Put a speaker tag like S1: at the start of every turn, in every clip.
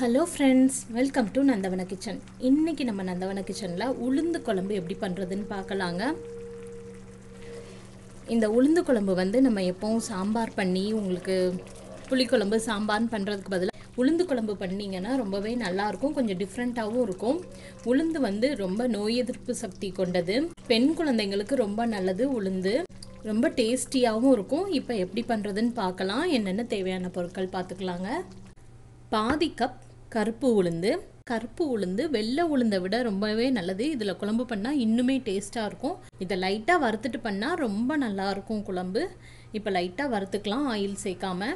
S1: Hello friends welcome to Nandavana kitchen இன்றைக்கி நம்ம நந்தவன கிச்சனில் உளுந்து குழம்பு எப்படி பண்ணுறதுன்னு பார்க்கலாங்க. இந்த உளுந்து குழம்பு வந்து நம்ம எப்போவும் சாம்பார் பண்ணி உங்களுக்கு புளிக்குழம்பு சாம்பார்னு பண்ணுறதுக்கு பதிலாக உளுந்து குழம்பு பண்ணிங்கன்னா ரொம்பவே நல்லாயிருக்கும் கொஞ்சம் டிஃப்ரெண்ட்டாகவும் இருக்கும். உளுந்து வந்து ரொம்ப நோய் எதிர்ப்பு சக்தி கொண்டது. பெண் குழந்தைங்களுக்கு ரொம்ப நல்லது உளுந்து. ரொம்ப டேஸ்டியாகவும் இருக்கும். இப்போ எப்படி பண்ணுறதுன்னு பார்க்கலாம். என்னென்ன தேவையான பொருட்கள் பார்த்துக்கலாங்க. பாதி கப் கருப்பு உளுந்து. கருப்பு உளுந்து வெள்ளை உளுந்தை விட ரொம்பவே நல்லது. இதில் குழம்பு பண்ணால் இன்னுமே டேஸ்ட்டாக இருக்கும். இதை லைட்டாக வறுத்துட்டு பண்ணால் ரொம்ப நல்லாயிருக்கும் குழம்பு. இப்போ லைட்டாக வறுத்துக்கலாம் ஆயில் சேர்க்காம.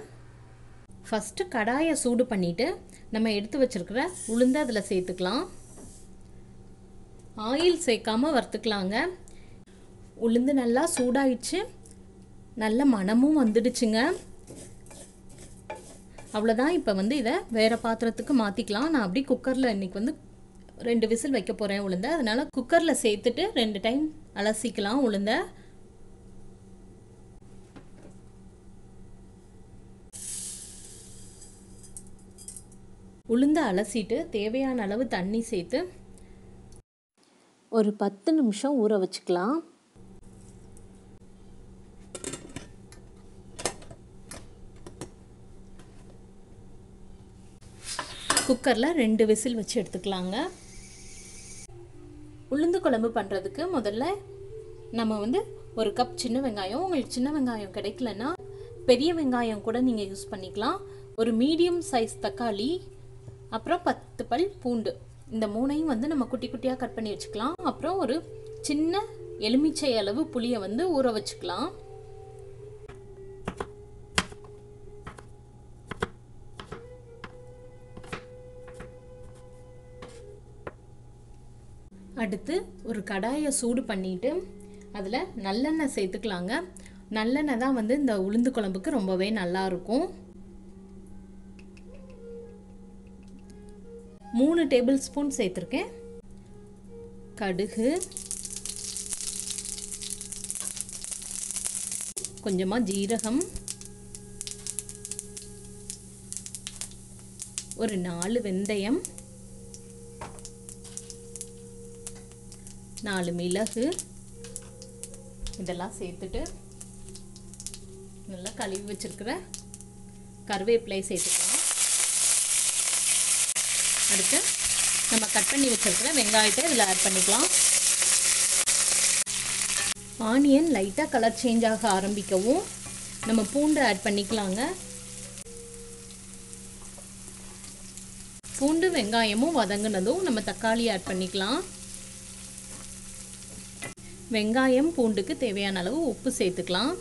S1: ஃபஸ்ட்டு கடாயை சூடு பண்ணிவிட்டு நம்ம எடுத்து வச்சுருக்கிற உளுந்து அதில் சேர்த்துக்கலாம். ஆயில் சேர்க்காம வறுத்துக்கலாங்க. உளுந்து நல்லா சூடாயிடுச்சு. நல்ல மணமும் வந்துடுச்சுங்க. அவ்வளோதான் இப்போ வந்து இதை வேறு பாத்திரத்துக்கு மாற்றிக்கலாம் நான் அப்படி குக்கரில் இன்றைக்கி வந்து ரெண்டு விசில் வைக்க போகிறேன் உளுந்த. அதனால் குக்கரில் சேர்த்துட்டு ரெண்டு டைம் அலசிக்கலாம் உளுந்த. உளுந்த அலசிட்டு தேவையான அளவு தண்ணி சேர்த்து ஒரு பத்து நிமிஷம் ஊற வச்சுக்கலாம். குக்கரில் ரெண்டு விசில் வச்சு எடுத்துக்கலாங்க. உளுந்து குழம்பு பண்ணுறதுக்கு முதல்ல நம்ம வந்து ஒரு கப் சின்ன வெங்காயம். உங்களுக்கு சின்ன வெங்காயம் கிடைக்கலன்னா பெரிய வெங்காயம் கூட நீங்கள் யூஸ் பண்ணிக்கலாம். ஒரு மீடியம் சைஸ் தக்காளி அப்புறம் பத்து பல் பூண்டு. இந்த மூணையும் வந்து நம்ம குட்டி குட்டியாக கட் பண்ணி வச்சுக்கலாம். அப்புறம் ஒரு சின்ன எலுமிச்சை அளவு புளியை வந்து ஊற வச்சுக்கலாம். அடுத்து ஒரு கடாயை சூடு பண்ணிட்டு அதில் நல்லெண்ணெய் சேர்த்துக்கலாங்க. நல்லெண்ணெய் தான் வந்து இந்த உளுந்து குழம்புக்கு ரொம்பவே நல்லா இருக்கும். மூணு டேபிள் ஸ்பூன் சேர்த்துருக்கேன். கடுகு. கொஞ்சமாக ஜீரகம். ஒரு நாலு வெந்தயம். நாலு மிளகு. இதெல்லாம் சேர்த்துட்டு நல்லா கழுவி வச்சுருக்கிற கருவேப்பிலை சேர்த்துக்கலாம். அடுத்து நம்ம கட் பண்ணி வச்சுருக்கிற வெங்காயத்தை இதில் ஆட் பண்ணிக்கலாம். ஆனியன் லைட்டாக கலர் சேஞ்ச் ஆக ஆரம்பிக்கவும். நம்ம பூண்டு ஆட் பண்ணிக்கலாங்க. பூண்டு வெங்காயமும் வதங்கினதும் நம்ம தக்காளி ஆட் பண்ணிக்கலாம். வெங்காயம் பூண்டுக்கு தேவையான அளவு உப்பு சேர்த்துக்கலாம்.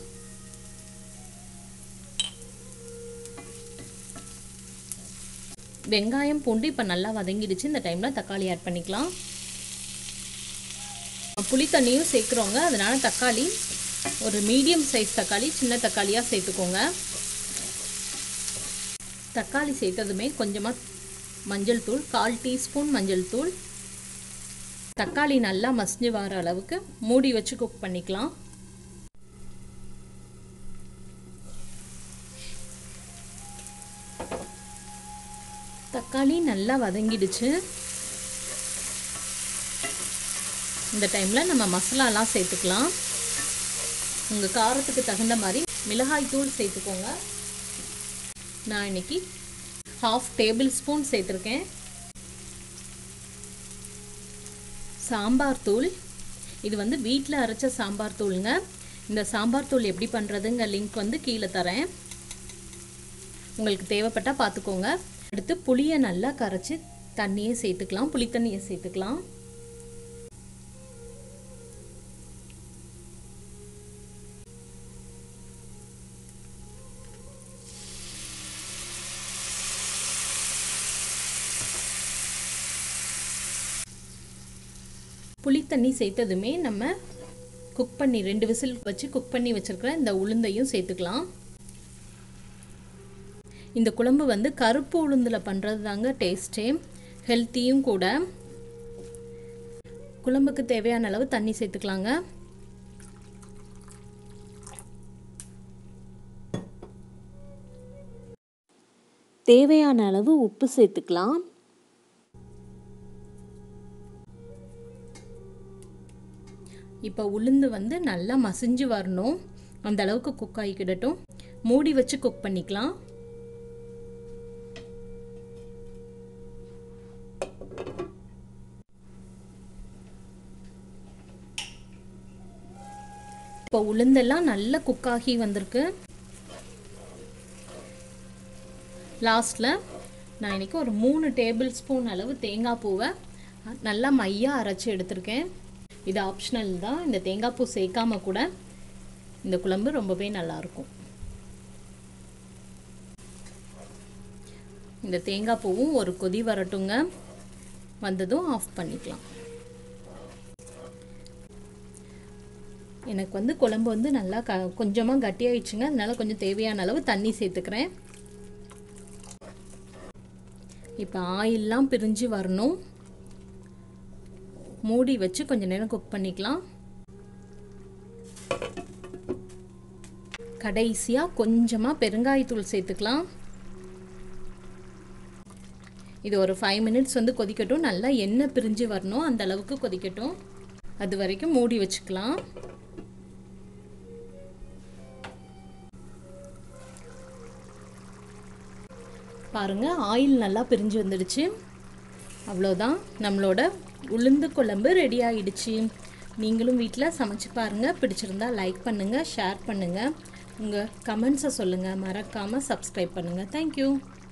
S1: வெங்காயம் பூண்டு இப்போ நல்லா வதங்கிடுச்சு. இந்த டைமில் தக்காளி ஆட் பண்ணிக்கலாம். புளி தண்ணியும் சேர்க்குறோங்க. அதனால தக்காளி ஒரு மீடியம் சைஸ் தக்காளி சின்ன தக்காளியாக சேர்த்துக்கோங்க. தக்காளி சேர்த்ததுமே கொஞ்சமாக மஞ்சள் தூள் கால் டீஸ்பூன் மஞ்சள் தூள் தக்காளி நல்லா மசிஞ்சு வர அளவுக்கு மூடி வச்சு குக் பண்ணிக்கலாம். தக்காளி நல்லா வதங்கிடுச்சு. இந்த டைமில் நம்ம மசாலாலாம் சேர்த்துக்கலாம். உங்கள் காரத்துக்கு தகுந்த மாதிரி மிளகாய் தூள் சேர்த்துக்கோங்க. நான் இன்னைக்கு ஹாஃப் டேபிள் ஸ்பூன் சேர்த்துருக்கேன். சாம்பார் தூள். இது வந்து வீட்டில் அரைச்ச சாம்பார் தூளுங்க. இந்த சாம்பார் தூள் எப்படி பண்ணுறதுங்க லிங்க் வந்து கீழே தரேன். உங்களுக்கு தேவைப்பட்டால் பார்த்துக்கோங்க. அடுத்து புளியை நல்லா கரைச்சி தண்ணியை சேர்த்துக்கலாம். புளி தண்ணியை சேர்த்துக்கலாம். புளி தண்ணி சேர்த்ததுமே நம்ம குக் பண்ணி ரெண்டு விசில் வச்சு குக் பண்ணி வச்சுருக்கிற இந்த உளுந்தையும் சேர்த்துக்கலாம். இந்த குழம்பு வந்து கருப்பு உளுந்தில் பண்ணுறது தாங்க டேஸ்ட்டே ஹெல்த்தியும் கூட. குழம்புக்கு தேவையான அளவு தண்ணி சேர்த்துக்கலாங்க.
S2: தேவையான அளவு உப்பு சேர்த்துக்கலாம்.
S1: இப்போ உளுந்து வந்து நல்லா மசிஞ்சு வரணும். அந்த அளவுக்கு குக் ஆகிக்கிடட்டும். மூடி வச்சு குக் பண்ணிக்கலாம். இப்போ உளுந்தெல்லாம் நல்லா குக் ஆகி வந்திருக்கு. லாஸ்ட்டில் நான் இன்றைக்கி ஒரு மூணு டேபிள் ஸ்பூன் அளவு தேங்காய் பூவை நல்லா மையாக அரைச்சி எடுத்திருக்கேன். இது ஆப்ஷனல் தான். இந்த தேங்காய் பூ சேர்க்காம கூட இந்த குழம்பு ரொம்பவே நல்லாயிருக்கும். இந்த தேங்காய் பூவும் ஒரு கொதி வரட்டுங்க. வந்ததும் ஆஃப் பண்ணிக்கலாம். எனக்கு வந்து குழம்பு வந்து நல்லா க கொஞ்சமாக கட்டியாயிடுச்சுங்க. அதனால் கொஞ்சம் தேவையான அளவு தண்ணி சேர்த்துக்கிறேன். இப்போ ஆயிலெலாம் பிரிஞ்சு வரணும். மூடி வச்சு கொஞ்சம் நேரம் குக் பண்ணிக்கலாம். கடைசியாக கொஞ்சமாக பெருங்காயத்தூள் சேர்த்துக்கலாம். இது ஒரு ஃபைவ் மினிட்ஸ் வந்து கொதிக்கட்டும். நல்லா எண்ணெய் பிரிஞ்சு வரணும். அந்த அளவுக்கு கொதிக்கட்டும். அது வரைக்கும் மூடி வச்சுக்கலாம். பாருங்கள் ஆயில் நல்லா பிரிஞ்சு வந்துடுச்சு. அவ்வளோதான் நம்மளோட உளுந்து குழம்பு ரெடி ஆகிடுச்சு நீங்களும் வீட்டில் சமைச்சு பாருங்கள் பிடிச்சிருந்தா லைக் பண்ணுங்கள் ஷேர் பண்ணுங்கள் உங்கள் கமெண்ட்ஸை சொல்லுங்கள் மறக்காமல் சப்ஸ்கிரைப் பண்ணுங்கள் தேங்க்யூ